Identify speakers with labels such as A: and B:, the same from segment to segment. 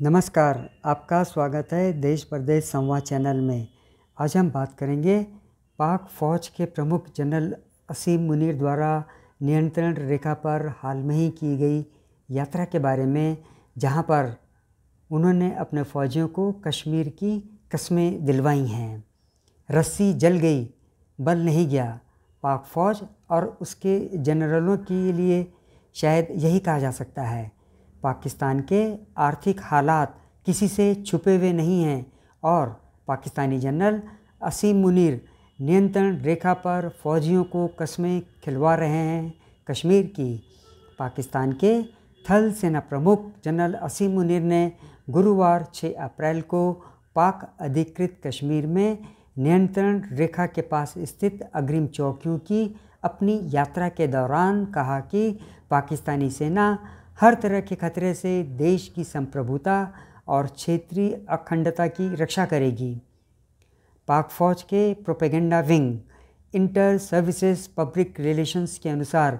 A: नमस्कार, आपका स्वागत है देश प्रदेश संवाद चैनल में। आज हम बात करेंगे पाक फौज के प्रमुख जनरल असीम मुनीर द्वारा नियंत्रण रेखा पर हाल में ही की गई यात्रा के बारे में, जहाँ पर उन्होंने अपने फौजियों को कश्मीर की कस्में दिलवाई हैं। रस्सी जल गई, बल नहीं गया। पाक फौज और उसके जनरलों के लिए शायद यही कहा जा सकता है। पाकिस्तान के आर्थिक हालात किसी से छुपे हुए नहीं हैं और पाकिस्तानी जनरल असीम मुनीर नियंत्रण रेखा पर फौजियों को कस्में खिलवा रहे हैं कश्मीर की। पाकिस्तान के थल सेना प्रमुख जनरल असीम मुनीर ने गुरुवार 6 अप्रैल को पाक अधिकृत कश्मीर में नियंत्रण रेखा के पास स्थित अग्रिम चौकियों की अपनी यात्रा के दौरान कहा कि पाकिस्तानी सेना हर तरह के खतरे से देश की संप्रभुता और क्षेत्रीय अखंडता की रक्षा करेगी। पाक फौज के propaganda wing, inter services public relations के अनुसार,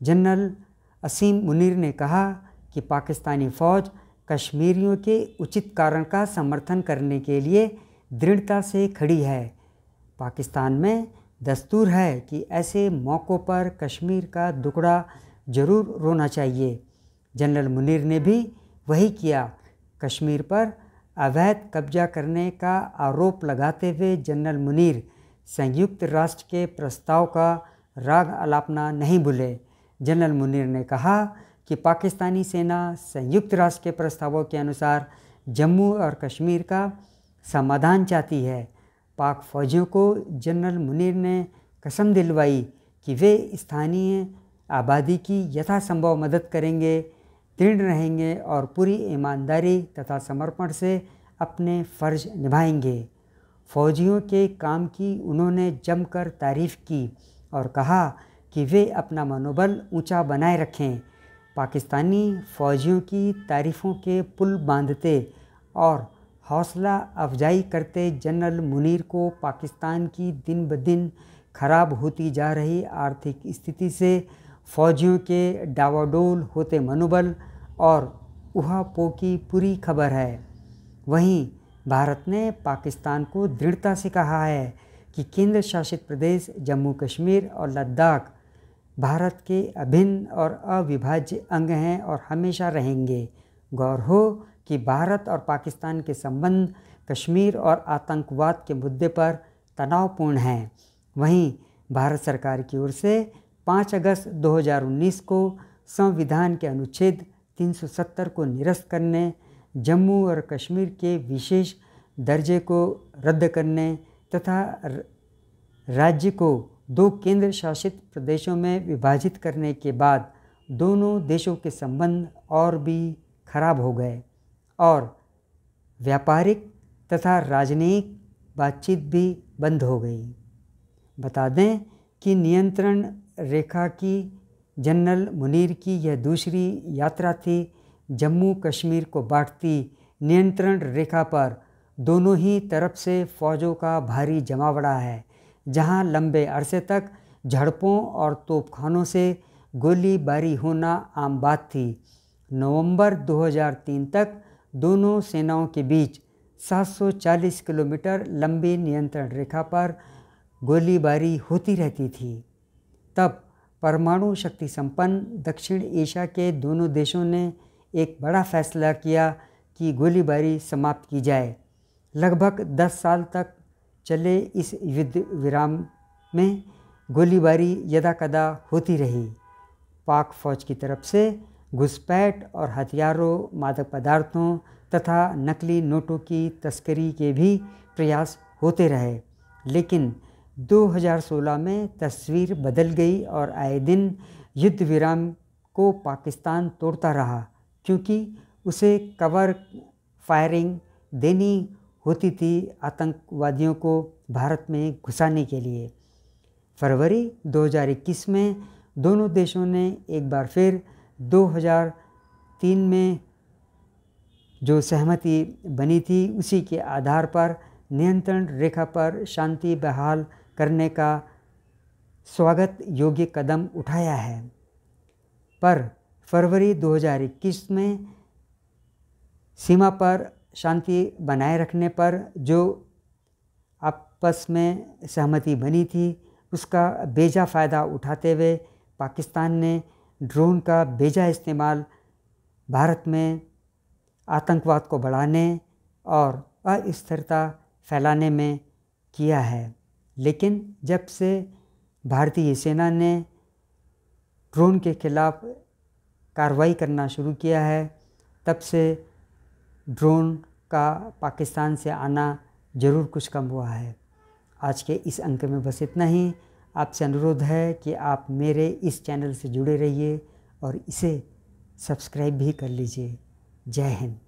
A: जनरल असीम मुनीर ने कहा कि पाकिस्तानी फ़ौज कश्मीरियों के उचित कारण का समर्थन करने के लिए दृढ़ता से खड़ी है। पाकिस्तान में दस्तूर है कि ऐसे मौक़ों पर कश्मीर का दुकड़ा ज़रूर रोना चाहिए। जनरल मुनीर ने भी वही किया। कश्मीर पर अवैध कब्जा करने का आरोप लगाते हुए जनरल मुनीर संयुक्त राष्ट्र के प्रस्ताव का राग अलापना नहीं भूले। जनरल मुनीर ने कहा कि पाकिस्तानी सेना संयुक्त राष्ट्र के प्रस्तावों के अनुसार जम्मू और कश्मीर का समाधान चाहती है। पाक फौजियों को जनरल मुनीर ने कसम दिलवाई कि वे स्थानीय आबादी की यथासंभव मदद करेंगे, दृढ़ रहेंगे और पूरी ईमानदारी तथा समर्पण से अपने फ़र्ज़ निभाएँगे। फौजियों के काम की उन्होंने जमकर तारीफ़ की और कहा कि वे अपना मनोबल ऊँचा बनाए रखें। पाकिस्तानी फ़ौजियों की तारीफ़ों के पुल बांधते और हौसला अफजाई करते जनरल मुनीर को पाकिस्तान की दिन ब दिन खराब होती जा रही आर्थिक स्थिति से फौजियों के डावाडोल होते मनोबल और उहापो की पूरी खबर है। वहीं भारत ने पाकिस्तान को दृढ़ता से कहा है कि केंद्र शासित प्रदेश जम्मू कश्मीर और लद्दाख भारत के अभिन्न और अविभाज्य अंग हैं और हमेशा रहेंगे। गौर हो कि भारत और पाकिस्तान के संबंध कश्मीर और आतंकवाद के मुद्दे पर तनावपूर्ण हैं। वहीं भारत सरकार की ओर से 5 अगस्त 2019 को संविधान के अनुच्छेद 370 को निरस्त करने, जम्मू और कश्मीर के विशेष दर्जे को रद्द करने तथा राज्य को दो केंद्र शासित प्रदेशों में विभाजित करने के बाद दोनों देशों के संबंध और भी खराब हो गए और व्यापारिक तथा राजनयिक बातचीत भी बंद हो गई। बता दें कि नियंत्रण रेखा की जनरल मुनीर की यह दूसरी यात्रा थी। जम्मू कश्मीर को बांटती नियंत्रण रेखा पर दोनों ही तरफ़ से फ़ौजों का भारी जमावड़ा है, जहाँ लंबे अरसे तक झड़पों और तोपखानों से गोलीबारी होना आम बात थी। नवंबर 2003 तक दोनों सेनाओं के बीच 740 किलोमीटर लंबी नियंत्रण रेखा पर गोलीबारी होती रहती थी। तब परमाणु शक्ति संपन्न दक्षिण एशिया के दोनों देशों ने एक बड़ा फैसला किया कि गोलीबारी समाप्त की जाए। लगभग 10 साल तक चले इस युद्ध विराम में गोलीबारी यदाकदा होती रही। पाक फौज की तरफ़ से घुसपैठ और हथियारों, मादक पदार्थों तथा नकली नोटों की तस्करी के भी प्रयास होते रहे, लेकिन 2016 में तस्वीर बदल गई और आए दिन युद्ध विराम को पाकिस्तान तोड़ता रहा, क्योंकि उसे कवर फायरिंग देनी होती थी आतंकवादियों को भारत में घुसाने के लिए। फरवरी 2021 में दोनों देशों ने एक बार फिर 2003 में जो सहमति बनी थी उसी के आधार पर नियंत्रण रेखा पर शांति बहाल करने का स्वागत योग्य कदम उठाया है। पर फरवरी 2021 में सीमा पर शांति बनाए रखने पर जो आपस में सहमति बनी थी, उसका बेजा फ़ायदा उठाते हुए पाकिस्तान ने ड्रोन का बेजा इस्तेमाल भारत में आतंकवाद को बढ़ाने और अस्थिरता फैलाने में किया है। लेकिन जब से भारतीय सेना ने ड्रोन के खिलाफ कार्रवाई करना शुरू किया है, तब से ड्रोन का पाकिस्तान से आना ज़रूर कुछ कम हुआ है। आज के इस अंक में बस इतना ही। आपसे अनुरोध है कि आप मेरे इस चैनल से जुड़े रहिए और इसे सब्सक्राइब भी कर लीजिए। जय हिंद।